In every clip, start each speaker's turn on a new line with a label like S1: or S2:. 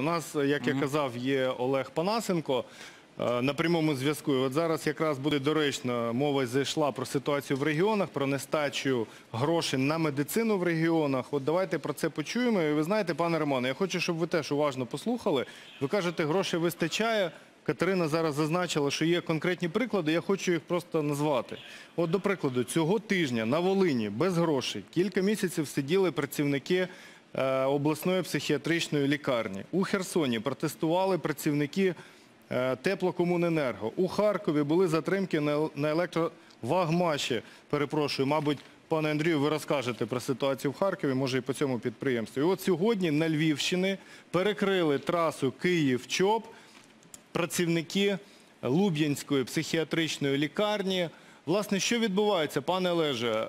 S1: У нас, як я казав, є Олег Панасенко е, на прямому зв'язку. І От зараз якраз буде доречно, мова зайшла про ситуацію в регіонах, про нестачу грошей на медицину в регіонах. От давайте про це почуємо. І ви знаєте, пане Романе, я хочу, щоб ви теж уважно послухали. Ви кажете, грошей вистачає. Катерина зараз зазначила, що є конкретні приклади, я хочу їх просто назвати. От, до прикладу, цього тижня на Волині без грошей кілька місяців сиділи працівники е, обласної психіатричної лікарні. У Херсоні протестували працівники е, теплокомуненерго. У Харкові були затримки на, електровагмаші. Перепрошую, мабуть, пане Андрію, ви розкажете про ситуацію в Харкові, може і по цьому підприємству. І от сьогодні на Львівщині перекрили трасу Київ-Чоп працівники Луб'янської психіатричної лікарні. Власне, що відбувається, пане Олеже?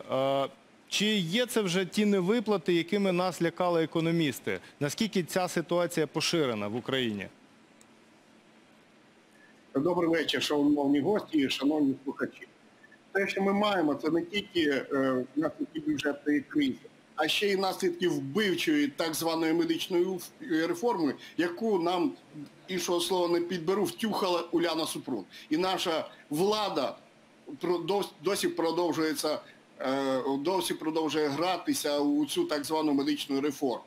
S1: Чи є це вже ті невиплати, якими нас лякали економісти? Наскільки ця ситуація поширена в Україні?
S2: Добрий вечір, шановні гості і шановні слухачі. Те, що ми маємо, це не тільки е, наслідки бюджетної кризи, а ще й наслідки вбивчої так званої медичної реформи, яку нам, іншого слова не підберу, втюхала Уляна Супрун. І наша влада досі продовжується, досі продовжує гратися у цю так звану медичну реформу.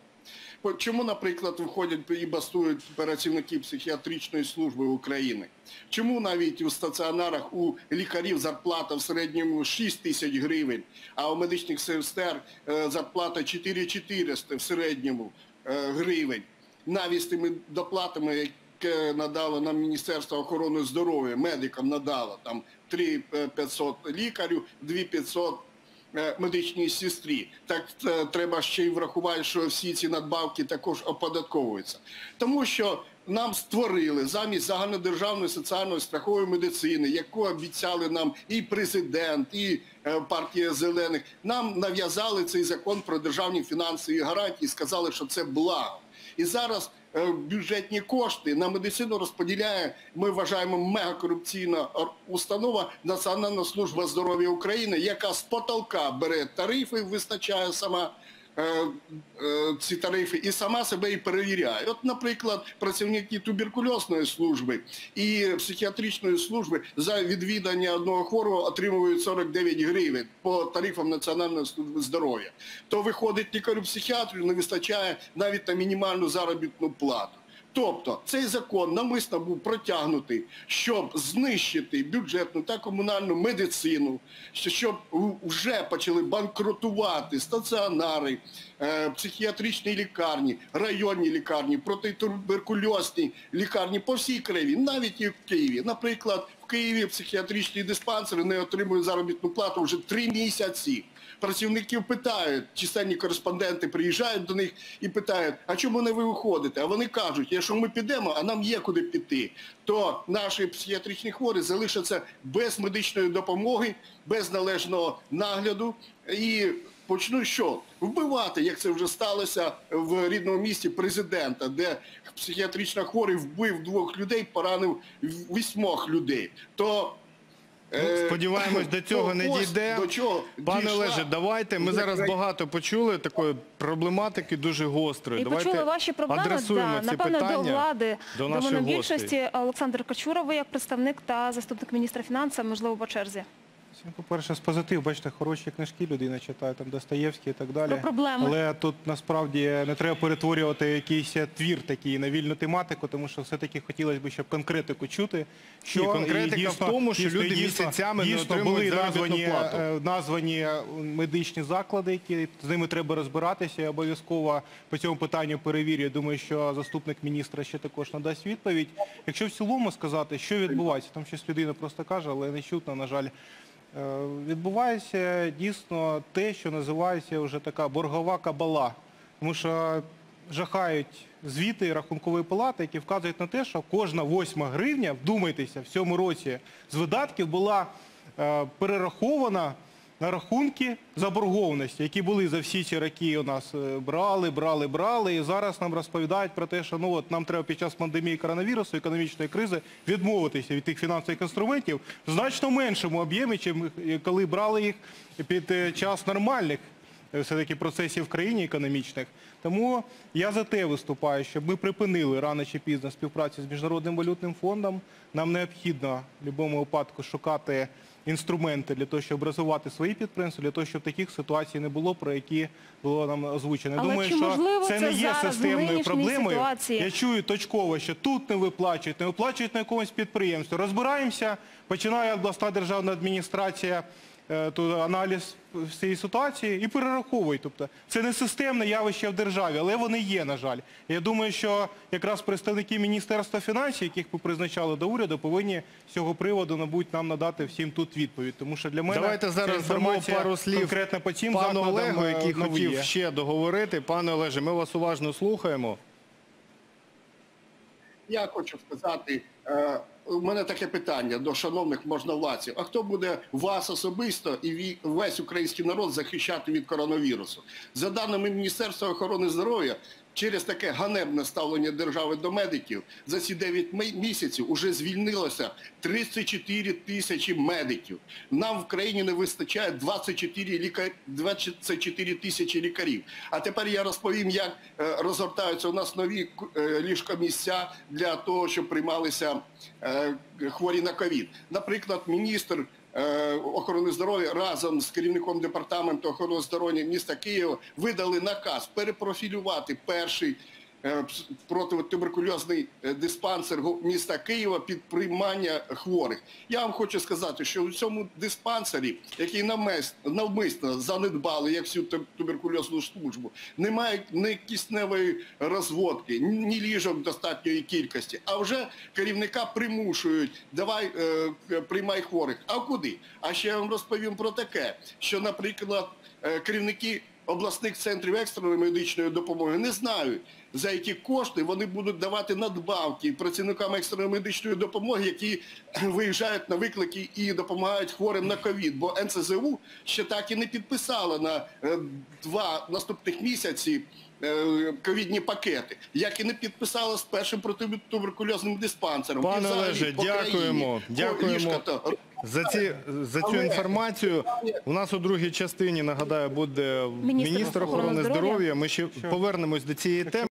S2: Чому, наприклад, виходять і бастують працівники психіатричної служби України? Чому навіть у стаціонарах у лікарів зарплата в середньому 6 тисяч гривень, а у медичних сестер е, зарплата 4400 в середньому е, гривень? Навіть з тими доплатами, яке надало нам Міністерство охорони здоров'я, медикам надало там 3500 лікарю, 2500 е, медичній сестрі. Так е, треба ще й врахувати, що всі ці надбавки також оподатковуються. Тому що нам створили замість загальнодержавної соціальної страхової медицини, яку обіцяли нам і президент, і е, партія зелених, нам нав'язали цей закон про державні фінансові гарантії, сказали, що це благо. І зараз е, бюджетні кошти на медицину розподіляє, ми вважаємо, мегакорупційна установа Національна служба здоров'я України, яка з потолка бере тарифи, вистачає сама ці тарифи і сама себе і перевіряє. От, наприклад, працівники туберкульозної служби і психіатричної служби за відвідання одного хворого отримують 49 гривень по тарифам Національної служби здоров'я. То виходить лікарю психіатрію не вистачає навіть на мінімальну заробітну плату. Тобто цей закон намисно був протягнутий, щоб знищити бюджетну та комунальну медицину, щоб вже почали банкрутувати стаціонари, психіатричні лікарні, районні лікарні, протитуберкульозні лікарні по всій країні, навіть і в Києві. Наприклад, в Києві психіатричні диспансери не отримують заробітну плату вже три місяці. Працівників питають, численні кореспонденти приїжджають до них і питають, а чому не ви виходите? А вони кажуть, якщо ми підемо, а нам є куди піти, то наші психіатричні хворі залишаться без медичної допомоги, без належного нагляду і почнуть що? Вбивати, як це вже сталося в рідному місті президента, де психіатрично хворий вбив двох людей, поранив вісьмох людей. То е,
S1: Сподіваємось, до цього не
S2: ось
S1: дійде.
S2: До чого
S1: Пане
S2: дійшла
S1: Олеже, давайте. Ми зараз багато почули такої проблематики дуже гострої.
S3: І
S1: давайте
S3: почули ваші проблеми,
S1: адресуємо
S3: да,
S1: ці
S3: напевно,
S1: питання
S3: до влади,
S1: до
S3: до монобільшості. Олександр Качура, ви як представник та заступник міністра фінансів, можливо, по черзі.
S4: Ну, По-перше, з позитив, бачите, хороші книжки людина читає, там Достоєвський і так далі.
S3: Про проблеми.
S4: Але тут насправді не треба перетворювати якийсь твір такий на вільну тематику, тому що все-таки хотілося б, щоб конкретику чути. Що
S1: Ні, конкретика
S4: і
S1: в тому, що
S4: дійсно,
S1: люди
S4: дійсно,
S1: місяцями не
S4: дійсно
S1: отримують
S4: були
S1: заробітну
S4: названі,
S1: плату.
S4: е, названі медичні заклади, які з ними треба розбиратися. Я обов'язково по цьому питанню перевірю. Я думаю, що заступник міністра ще також надасть відповідь. Якщо в цілому сказати, що відбувається, там щось людина просто каже, але не чутно, на жаль. Е, Відбувається дійсно те, що називається вже така боргова кабала. Тому що жахають звіти рахункової палати, які вказують на те, що кожна восьма гривня, вдумайтеся, в цьому році з видатків була е, перерахована на рахунки заборгованості, які були за всі ці роки у нас е, брали, брали, брали. І зараз нам розповідають про те, що ну от нам треба під час пандемії коронавірусу, економічної кризи відмовитися від тих фінансових інструментів в значно меншому об'ємі, чим коли брали їх під е, час нормальних е, все-таки процесів в країні економічних. Тому я за те виступаю, щоб ми припинили рано чи пізно співпрацю з Міжнародним валютним фондом. Нам необхідно в будь-якому випадку шукати інструменти для того, щоб розвивати свої підприємства, для того, щоб таких ситуацій не було, про які було нам озвучено.
S3: Але
S4: Думаю,
S3: чи
S4: що
S3: можливо
S4: це
S3: це
S4: не є системною проблемою.
S3: ситуації?
S4: Я чую точково, що тут не виплачують, не виплачують на якомусь підприємстві. Розбираємося, починає обласна державна адміністрація е, аналіз всієї ситуації і перераховують. Тобто це не системне явище в державі, але вони є, на жаль. Я думаю, що якраз представники Міністерства фінансів, яких ви призначали до уряду, повинні з цього приводу, мабуть, нам надати всім тут відповідь. Тому що для мене
S1: Давайте зараз дамо
S4: інформація
S1: пару слів
S4: конкретно по цим
S1: пану
S4: закладам
S1: Олегу,
S4: е,
S1: який
S4: нові
S1: хотів
S4: є.
S1: ще договорити. Пане Олеже, ми вас уважно слухаємо.
S2: Я хочу сказати, е, у мене таке питання до шановних можновладців. А хто буде вас особисто і весь український народ захищати від коронавірусу? За даними Міністерства охорони здоров'я, через таке ганебне ставлення держави до медиків за ці 9 місяців уже звільнилося 34 тисячі медиків. Нам в країні не вистачає 24, лікар... 24 тисячі лікарів. А тепер я розповім, як е, розгортаються у нас нові е, ліжкомісця для того, щоб приймалися е, хворі на ковід. Наприклад, міністр охорони здоров'я разом з керівником департаменту охорони здоров'я міста Києва видали наказ перепрофілювати перший е, протитуберкульозний е, диспансер міста Києва під приймання хворих. Я вам хочу сказати, що у цьому диспансері, який навмисно занедбали як всю туберкульозну службу, немає ні кисневої розводки, ні ліжок достатньої кількості. А вже керівника примушують, давай е, приймай хворих. А куди? А ще я вам розповім про таке, що, наприклад, е, керівники обласних центрів екстреної медичної допомоги не знають, за які кошти вони будуть давати надбавки працівникам екстреної медичної допомоги, які виїжджають на виклики і допомагають хворим на ковід. Бо НСЗУ ще так і не підписала на е, два наступних місяці е, ковідні пакети, як і не підписала з першим протитуберкульозним диспансером.
S1: Пане Олеже, дякуємо.
S2: країні
S1: Дякуємо. За, ці, за цю
S2: Але-
S1: інформацію у нас у другій частині, нагадаю, буде
S3: Міністр
S1: міністр
S3: охорони
S1: охорони
S3: здоров'я.
S1: здоров'я. Ми ще повернемось до цієї теми.